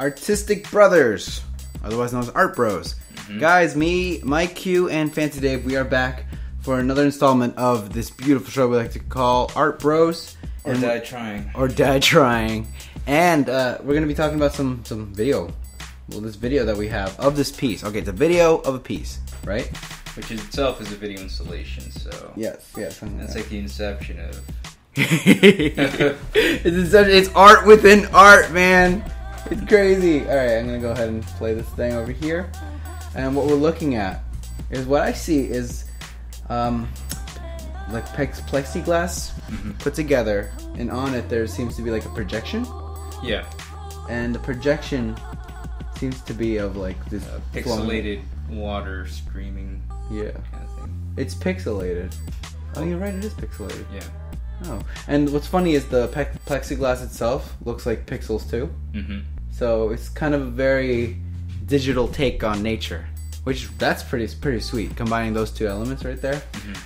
Artistic Brothers, otherwise known as Art Bros. Guys, me, Mike Q, and Fancy Dave, we are back for another installment of this beautiful show we like to call Art Bros. Or And- die trying. or die trying. And uh, we're gonna be talking about some some video. Well, this video that we have of this piece. Okay, it's a video of a piece, right? Which is itself is a video installation, so Yes, yes. that's like the inception of it's, it's art within art, man. It's crazy. All right, I'm gonna go ahead and play this thing over here. And what we're looking at is what I see is um, like plex- plexiglass put together, and on it there seems to be like a projection, yeah, and the projection seems to be of like this uh, pixelated water streaming Yeah, kind of thing. it's pixelated. Oh, you're right. It is pixelated. Yeah. Oh, and what's funny is the pe- plexiglass itself looks like pixels too. Mm-hmm. So it's kind of a very digital take on nature, which that's pretty pretty sweet. Combining those two elements right there.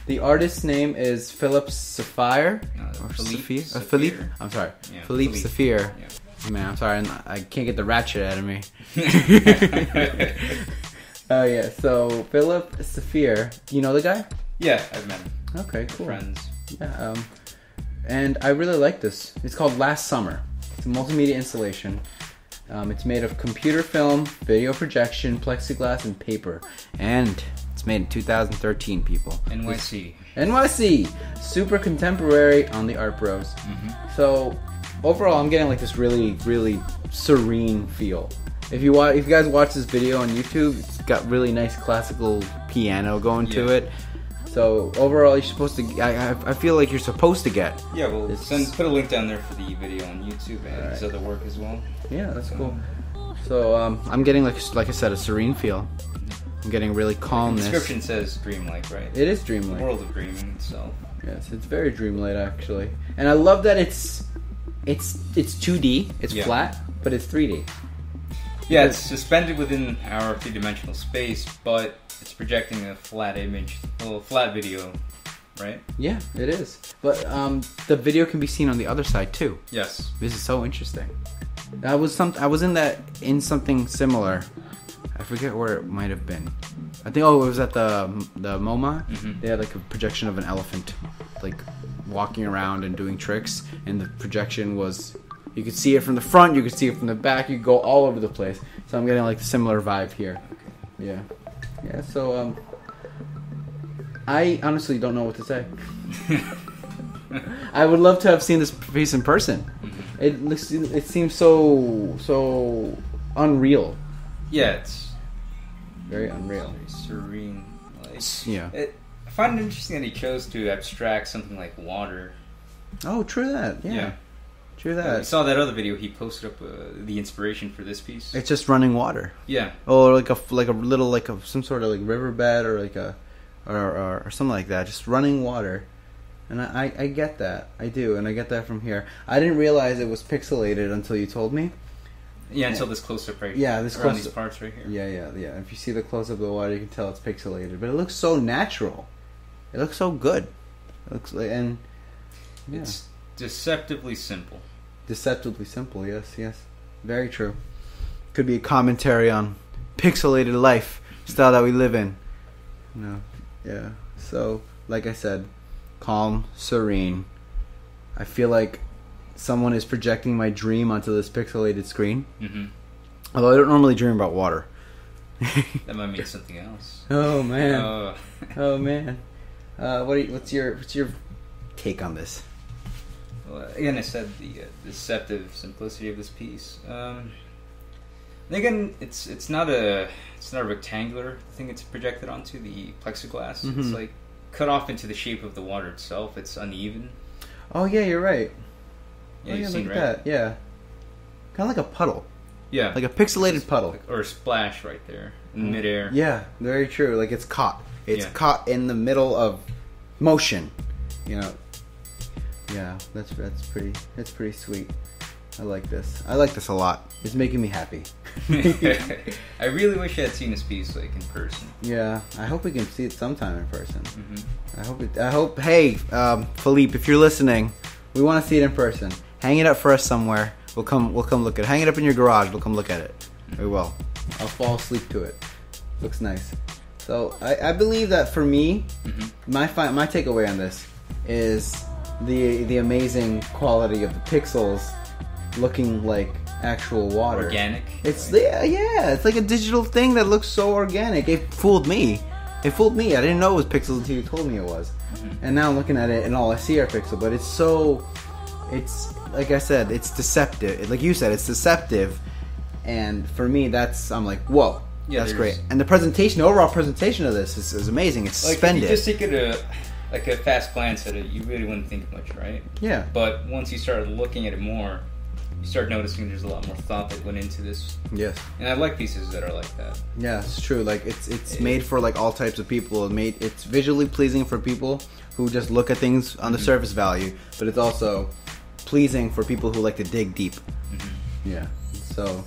The artist's name is Philip Safire Uh, or Philippe Safire? Uh, Philippe. I'm sorry, Yeah, Philippe Philippe. Safire. Yeah. Man, I'm sorry, and I can't get the ratchet out of me. Oh yeah, so Philip Safire, you know the guy? yeah, I've met him. Okay, cool. friends. Yeah, um, and I really like this. It's called Last Summer. It's a multimedia installation. Um, it's made of computer film, video projection, plexiglass, and paper. And it's made in 2013, people. NYC. NYC! Super contemporary on the Art Bros. So, overall, I'm getting like this really, really serene feel. If you watch, if you guys watch this video on YouTube, it's got really nice classical piano going to it. So overall, you're supposed to. I, I, I feel like you're supposed to get. Yeah, well, It's- send, put a link down there for the video on YouTube and his other work as well. Yeah, that's cool. So um, I'm getting like like I said, a serene feel. I'm getting really The description says dreamlike, right? It is dreamlike. World of dreaming itself. Yes, it's very dreamlike actually, and I love that it's it's it's 2D. It's Yeah. flat, but it's 3D. Yeah, it's suspended within our three-dimensional space, but it's projecting a flat image, well, flat video, right? Yeah, it is. But um, the video can be seen on the other side too. Yes. This is so interesting. I was some I was in that in something similar. I forget where it might have been. I think oh it was at the the MoMA. Mhm. They had like a projection of an elephant, like walking around and doing tricks, and the projection was you could see it from the front, you could see it from the back, you could go all over the place. So I'm getting like a similar vibe here. Yeah, yeah. So um, I honestly don't know what to say. I would love to have seen this piece in person. Mm-hmm. It looks, it seems so so unreal, Yeah, it's very unreal. very serene. Like, Yeah. it, I find it interesting that he chose to abstract something like water. Oh, true that. Yeah, Yeah. True I that. saw that other video he posted up uh, the inspiration for this piece. It's just running water. yeah. or like a like a little like a some sort of like riverbed or like a or, or, or something like that just running water and I, I, I get that i do and i get that from here i didn't realize it was pixelated until you told me Yeah, until this close up right Yeah, this close- these parts right here. yeah yeah yeah if you see the close up of the water you can tell it's pixelated but it looks so natural it looks so good it looks like and yeah. It's deceptively simple. deceptively simple yes yes. Very true. Could be a commentary on pixelated life style that we live in. No yeah. So like i said calm serene. I feel like someone is projecting my dream onto this pixelated screen. Mm-hmm. although i don't normally dream about water. That might mean something else. oh man. Uh, oh man. Uh, what are you, what's your what's your take on this again, I said the uh, deceptive simplicity of this piece. Um, again, it's it's not a it's not a rectangular thing it's projected onto the plexiglass. It's Mhm. like cut off into the shape of the water itself. It's uneven. oh yeah you're right Yeah, oh, yeah right. that yeah kind of like a puddle Yeah, like a pixelated puddle or a splash right there in midair. Yeah, very true. Like it's caught. It's Yeah. caught in the middle of motion. You know. Yeah, that's that's pretty. That's pretty sweet. I like this. I like this a lot. It's making me happy. I really wish I had seen this piece like in person. Yeah, I hope we can see it sometime in person. hmm I hope. It, I hope. Hey, um, Philippe, if you're listening, we want to see it in person. Hang it up for us somewhere. We'll come. We'll come look at. it. Hang it up in your garage. We'll come look at it. We will. I'll fall asleep to it. Looks nice. So I, I believe that for me, Mhm. my fi- my takeaway on this is the the amazing quality of the pixels looking like actual water. Organic. It's right? yeah, yeah. It's like a digital thing that looks so organic. It fooled me. It fooled me. I didn't know it was pixels until you told me it was. Mhm. And now I'm looking at it, and all I see are pixels. But it's so, it's like I said, it's deceptive. Like you said, it's deceptive. And for me, that's I'm like, whoa, Yeah, that's great. And the presentation, the overall presentation of this is, is amazing. It's Like if suspended. you just take it a like a fast glance at it, you really wouldn't think much, right? yeah, But once you started looking at it more, you start noticing there's a lot more thought that went into this. yes. And I like pieces that are like that. Yeah, it's true. Like it's it's It- made for like all types of people. It made it's visually pleasing for people who just look at things on the surface value, but it's also pleasing for people who like to dig deep. Mhm. Yeah. So,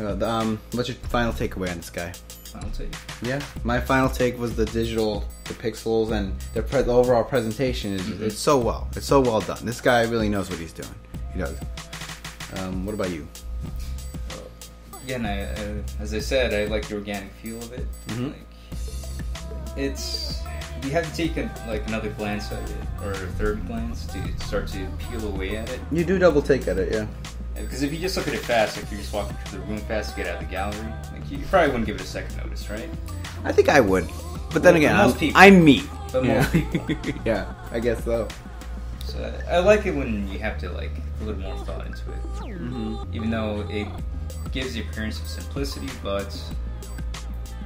uh, the, um, what's your final takeaway on this guy? Tell you. Yeah, my final take was the digital, the pixels, and the, pre- the overall presentation is Mhm. it's so well. It's so well done. This guy really knows what he's doing. He does. Um, what about you? Again, I, uh, as I said, I like the organic feel of it. Mhm. Like, it's you have to take a, like another glance at it or a third glance to start to peel away at it. You do double take at it, yeah. Because if you just look at it fast, like you're just walking through the room fast to get out of the gallery, like you, you probably wouldn't give it a second notice, right? I think I would, but then Well, again, most I'm, people. I'm me. But yeah. people. yeah, I guess so. So I, I like it when you have to like put a little more thought into it, Mm-hmm. even though it gives the appearance of simplicity, but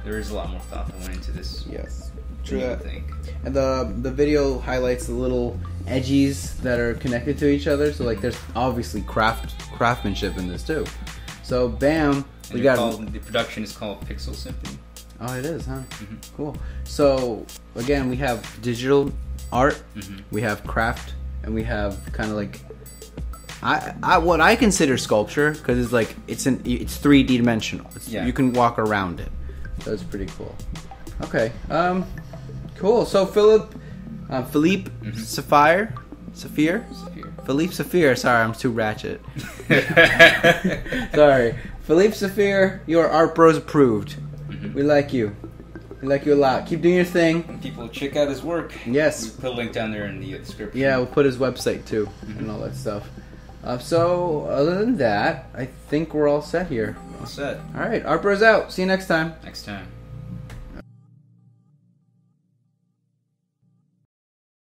there is a lot more thought that went into this. Yes, true would think. And the the video highlights the little edges that are connected to each other. So like, there's obviously craft craftsmanship in this too. So bam, And we got. called- the production is called Pixel Symphony. Oh, it is, huh? Mhm. Cool. So again, we have digital art, Mhm. we have craft, and we have kind of like. I, I what I consider sculpture because it's like it's an it's three dimensional. Yeah. You can walk around it, so it's pretty cool. Okay, um, cool. So Philip, uh, Philippe Mhm. Safire, Safire. Philippe Safire. Sorry, I'm too ratchet. Sorry, Philippe Safire. Your art bros approved. Mhm. We like you. We like you a lot. Keep doing your thing. And people check out his work. Yes. We put a link down there in the description. Yeah, we'll put his website too and all that stuff. Uh, so, other than that, I think we're all set here. All set. All right, Art Bros out. See you next time. Next time.